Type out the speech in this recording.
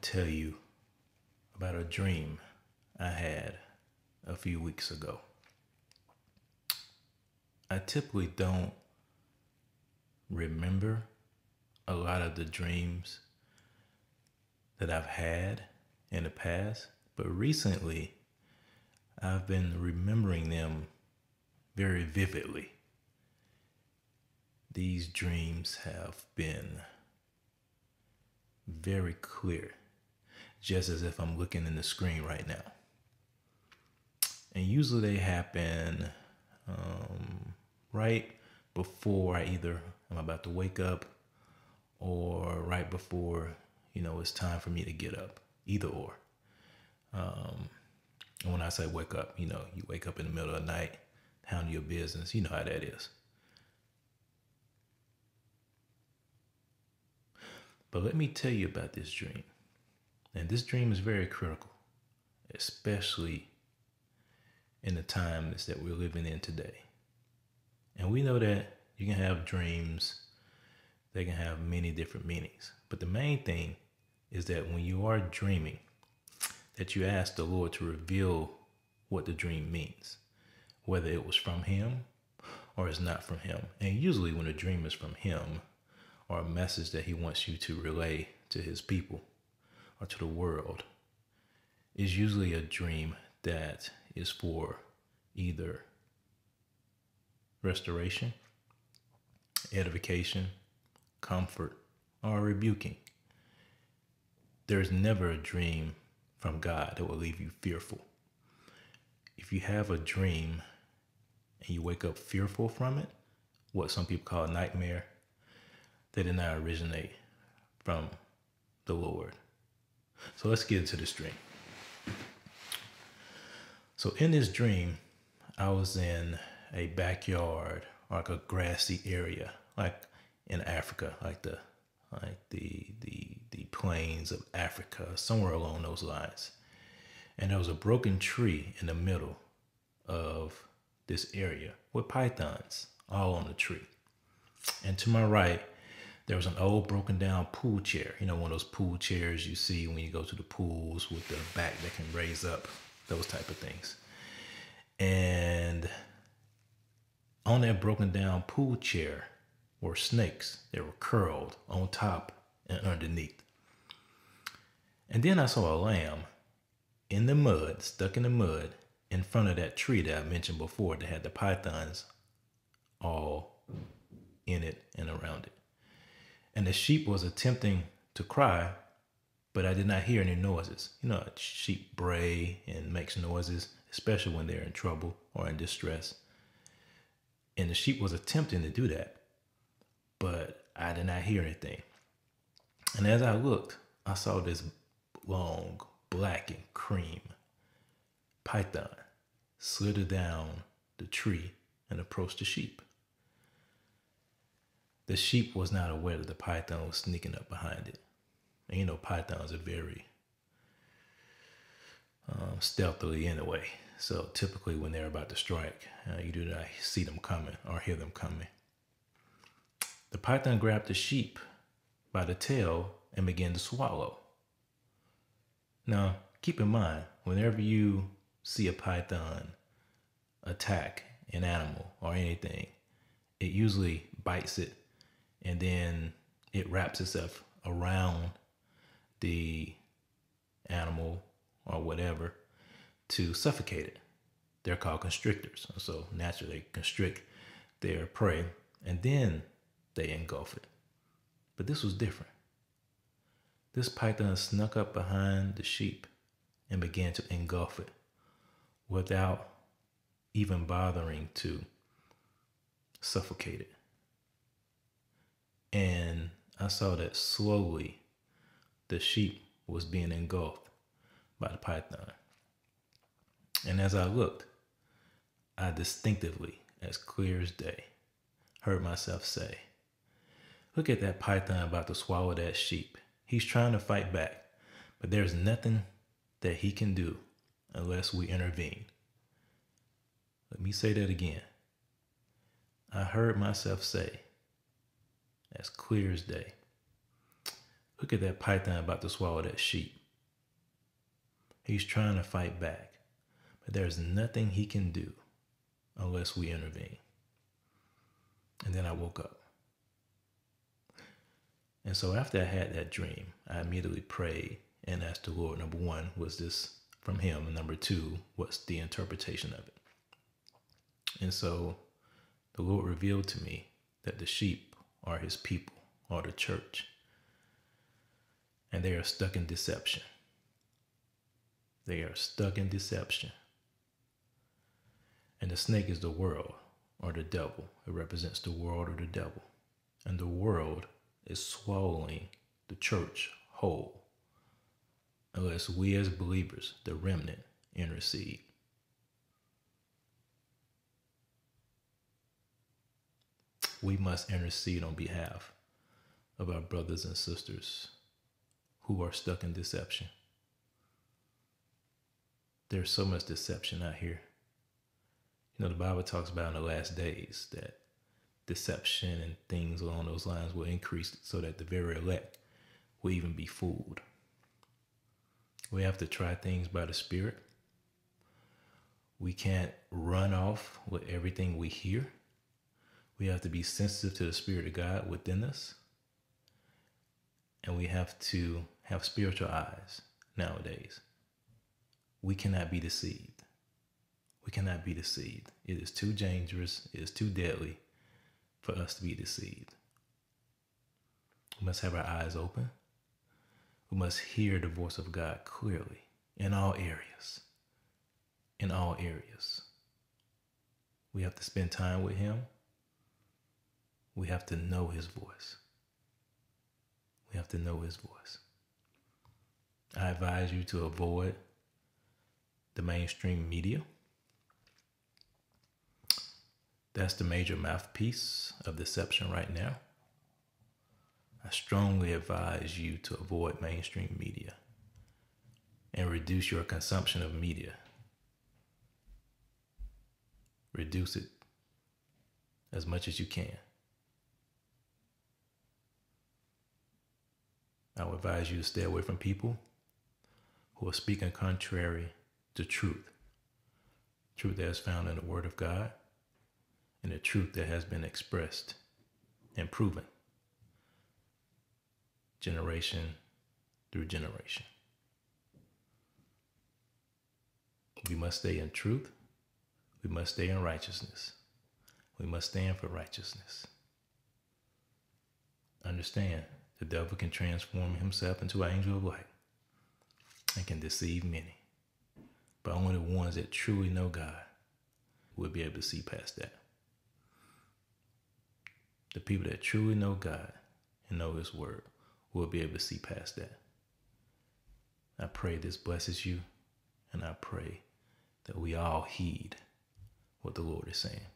to tell you about a dream I had a few weeks ago. I typically don't remember a lot of the dreams that I've had in the past, but recently I've been remembering them very vividly. These dreams have been very clear, just as if I'm looking in the screen right now. And usually they happen um, right before I either I'm about to wake up or right before, you know, it's time for me to get up, either or. Um, and when I say wake up, you know, you wake up in the middle of the night, handle your business, you know how that is. But let me tell you about this dream. And this dream is very critical, especially in the times that we're living in today. And we know that you can have dreams, they can have many different meanings. But the main thing is that when you are dreaming, that you ask the Lord to reveal what the dream means, whether it was from Him or it's not from Him. And usually, when a dream is from Him, or a message that he wants you to relay to his people or to the world is usually a dream that is for either restoration, edification, comfort, or rebuking. There's never a dream from God that will leave you fearful. If you have a dream and you wake up fearful from it, what some people call a nightmare, they did not originate from the Lord. So let's get into this dream. So in this dream, I was in a backyard, like a grassy area, like in Africa, like the like the the the plains of Africa, somewhere along those lines. And there was a broken tree in the middle of this area with pythons all on the tree. And to my right there was an old broken down pool chair. You know, one of those pool chairs you see when you go to the pools with the back that can raise up, those type of things. And on that broken down pool chair were snakes. They were curled on top and underneath. And then I saw a lamb in the mud, stuck in the mud, in front of that tree that I mentioned before that had the pythons all in it and around it and the sheep was attempting to cry, but I did not hear any noises. You know, sheep bray and makes noises, especially when they're in trouble or in distress. And the sheep was attempting to do that, but I did not hear anything. And as I looked, I saw this long black and cream python slither down the tree and approach the sheep. The sheep was not aware that the python was sneaking up behind it. And you know, pythons are very um, stealthily anyway. So typically, when they're about to strike, uh, you do not see them coming or hear them coming. The python grabbed the sheep by the tail and began to swallow. Now, keep in mind, whenever you see a python attack an animal or anything, it usually bites it and then it wraps itself around the animal or whatever to suffocate it. They're called constrictors. So naturally, they constrict their prey and then they engulf it. But this was different. This python snuck up behind the sheep and began to engulf it without even bothering to suffocate it. And I saw that slowly the sheep was being engulfed by the python. And as I looked, I distinctively, as clear as day, heard myself say, Look at that python about to swallow that sheep. He's trying to fight back, but there's nothing that he can do unless we intervene. Let me say that again. I heard myself say, as clear as day. Look at that python about to swallow that sheep. He's trying to fight back, but there's nothing he can do unless we intervene. And then I woke up. And so after I had that dream, I immediately prayed and asked the Lord, number one, was this from him? And number two, what's the interpretation of it? And so the Lord revealed to me that the sheep are his people, or the church. And they are stuck in deception. They are stuck in deception. And the snake is the world or the devil. It represents the world or the devil. And the world is swallowing the church whole unless we as believers, the remnant, intercede. We must intercede on behalf of our brothers and sisters who are stuck in deception. There's so much deception out here. You know, the Bible talks about in the last days that deception and things along those lines will increase so that the very elect will even be fooled. We have to try things by the Spirit. We can't run off with everything we hear. We have to be sensitive to the Spirit of God within us. And we have to have spiritual eyes nowadays. We cannot be deceived. We cannot be deceived. It is too dangerous, it is too deadly for us to be deceived. We must have our eyes open. We must hear the voice of God clearly in all areas. In all areas. We have to spend time with Him. We have to know His voice. We have to know His voice. I advise you to avoid the mainstream media. That's the major mouthpiece of deception right now. I strongly advise you to avoid mainstream media and reduce your consumption of media. Reduce it as much as you can. I would advise you to stay away from people who are speaking contrary to truth. Truth that is found in the Word of God and the truth that has been expressed and proven generation through generation. We must stay in truth. We must stay in righteousness. We must stand for righteousness. Understand, the devil can transform himself into an angel of light and can deceive many. But only the ones that truly know God will be able to see past that. The people that truly know God and know His Word will be able to see past that. I pray this blesses you, and I pray that we all heed what the Lord is saying.